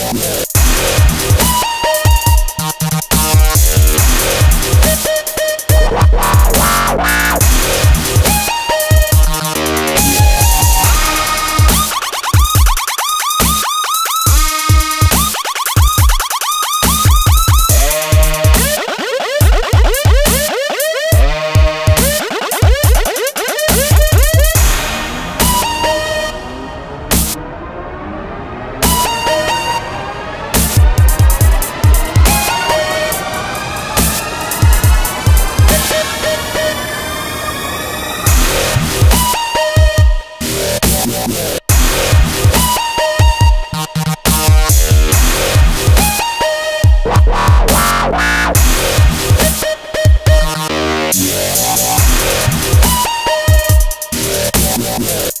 Yeah. Yeah.